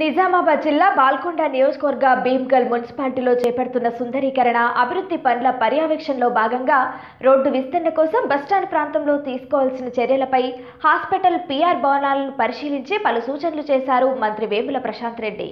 నిజామాబాద్ జిల్లా బాల్కొండ నియోజకవర్గ భీమ్గల్ మున్సిపాలిటీలో చేపడుతున్న సుందరీకరణ అభివృద్ధి పనుల పర్యవేక్షణలో భాగంగా రోడ్డు విస్తరణ కోసం బస్టాండ్ ప్రాంతంలో తీసుకోవాల్సిన చర్యలపై హాస్పిటల్ పీఆర్ భవనాలను పరిశీలించి పలు సూచనలు చేశారు మంత్రి వేముల ప్రశాంత్ రెడ్డి.